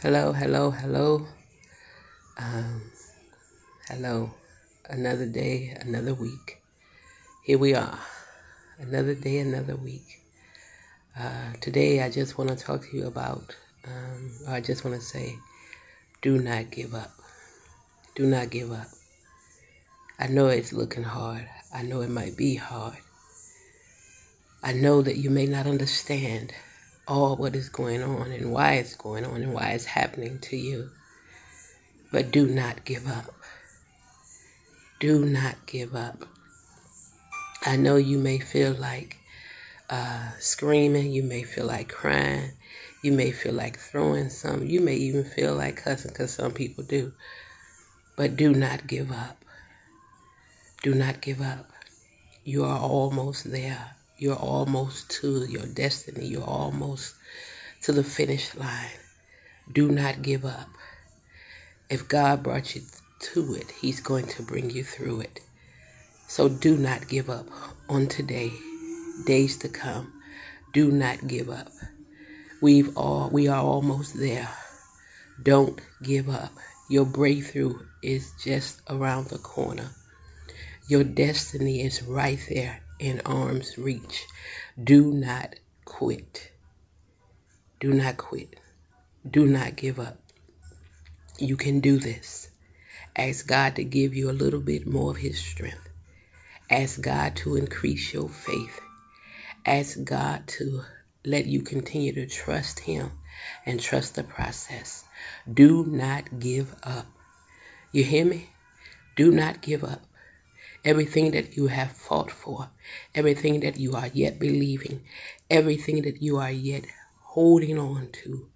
Hello, hello, hello. Um, hello. Another day, another week. Here we are. Another day, another week. Uh, today, I just want to talk to you about, um, I just want to say, do not give up. Do not give up. I know it's looking hard. I know it might be hard. I know that you may not understand all what is going on and why it's going on and why it's happening to you. But do not give up. Do not give up. I know you may feel like uh, screaming, you may feel like crying, you may feel like throwing some, you may even feel like cussing because some people do. But do not give up. Do not give up. You are almost there. You're almost to your destiny. You're almost to the finish line. Do not give up. If God brought you to it, He's going to bring you through it. So do not give up on today, days to come. Do not give up. We've all we are almost there. Don't give up. Your breakthrough is just around the corner. Your destiny is right there in arm's reach. Do not quit. Do not quit. Do not give up. You can do this. Ask God to give you a little bit more of His strength. Ask God to increase your faith. Ask God to let you continue to trust Him and trust the process. Do not give up. You hear me? Do not give up everything that you have fought for, everything that you are yet believing, everything that you are yet holding on to.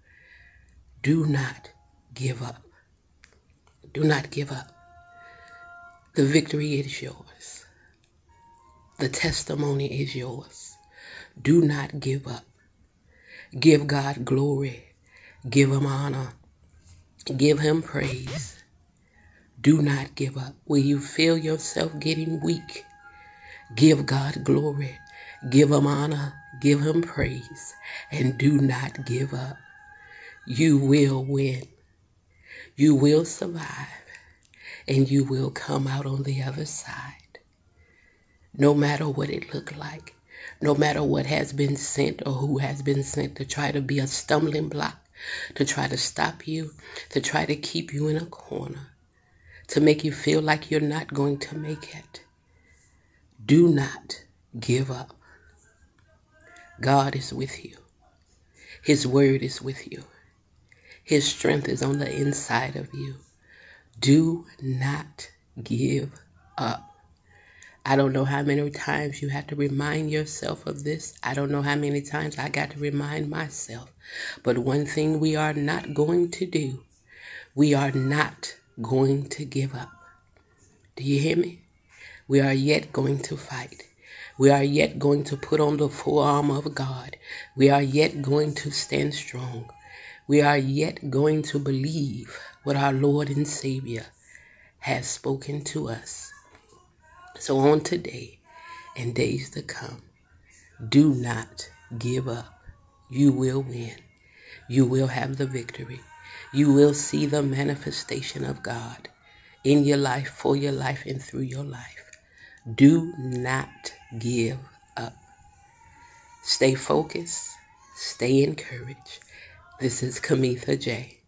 Do not give up. Do not give up. The victory is yours. The testimony is yours. Do not give up. Give God glory. Give Him honor. Give Him praise. Do not give up. When you feel yourself getting weak, give God glory, give Him honor, give Him praise, and do not give up. You will win. You will survive, and you will come out on the other side. No matter what it looked like, no matter what has been sent or who has been sent to try to be a stumbling block, to try to stop you, to try to keep you in a corner to make you feel like you're not going to make it. Do not give up. God is with you. His word is with you. His strength is on the inside of you. Do not give up. I don't know how many times you have to remind yourself of this. I don't know how many times I got to remind myself. But one thing we are not going to do, we are not going to give up. Do you hear me? We are yet going to fight. We are yet going to put on the full armor of God. We are yet going to stand strong. We are yet going to believe what our Lord and Savior has spoken to us. So on today and days to come, do not give up. You will win. You will have the victory you will see the manifestation of God in your life, for your life, and through your life. Do not give up. Stay focused. Stay encouraged. This is Kimetha J.